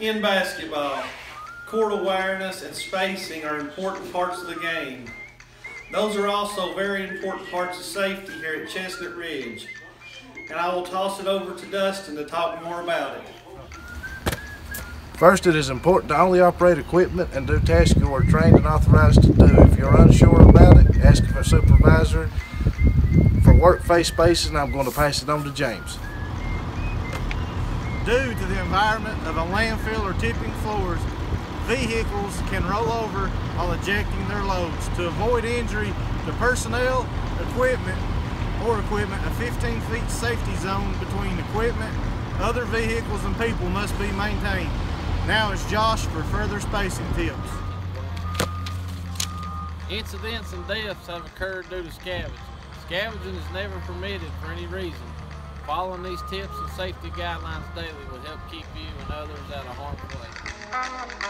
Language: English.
basketball, court awareness and spacing are important parts of the game. Those are also very important parts of safety here at Chestnut Ridge. And I will toss it over to Dustin to talk more about it. First, it is important to only operate equipment and do tasks you are trained and authorized to do. If you're unsure about it, ask for a supervisor. For work-face spacing, and I'm going to pass it on to James. Due to the environment of a landfill or tipping floors, vehicles can roll over while ejecting their loads. To avoid injury to personnel, equipment, or equipment, a 15 feet safety zone between equipment, other vehicles, and people must be maintained. Now it's Josh for further spacing tips. Incidents and deaths have occurred due to scavenging. Scavenging is never permitted for any reason. Following these tips and safety guidelines daily will help keep you and others out of harm's way.